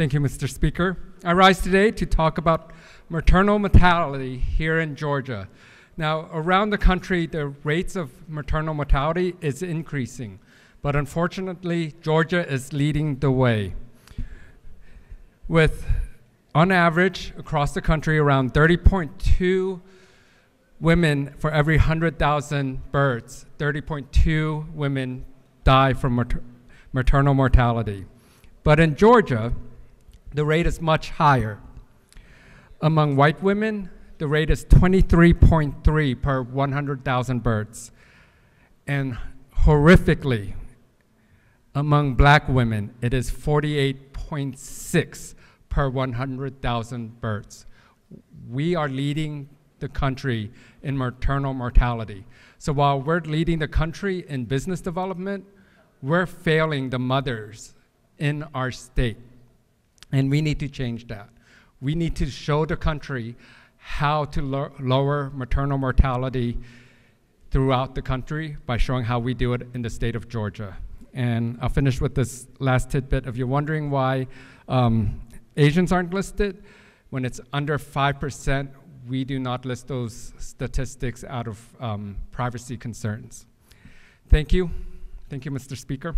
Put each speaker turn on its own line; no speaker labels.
Thank you, Mr. Speaker. I rise today to talk about maternal mortality here in Georgia. Now, around the country, the rates of maternal mortality is increasing, but unfortunately, Georgia is leading the way. With, on average, across the country, around 30.2 women for every 100,000 births, 30.2 women die from mater maternal mortality. But in Georgia, the rate is much higher. Among white women, the rate is 23.3 per 100,000 births. And horrifically, among black women, it is 48.6 per 100,000 births. We are leading the country in maternal mortality. So while we're leading the country in business development, we're failing the mothers in our state. And we need to change that. We need to show the country how to lo lower maternal mortality throughout the country by showing how we do it in the state of Georgia. And I'll finish with this last tidbit. If you're wondering why um, Asians aren't listed, when it's under 5%, we do not list those statistics out of um, privacy concerns. Thank you. Thank you, Mr. Speaker.